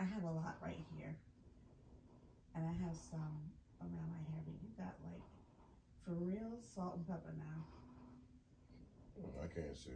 I have a lot right here. And I have some around my hair, but you got like, for real, salt and pepper now. I can't see.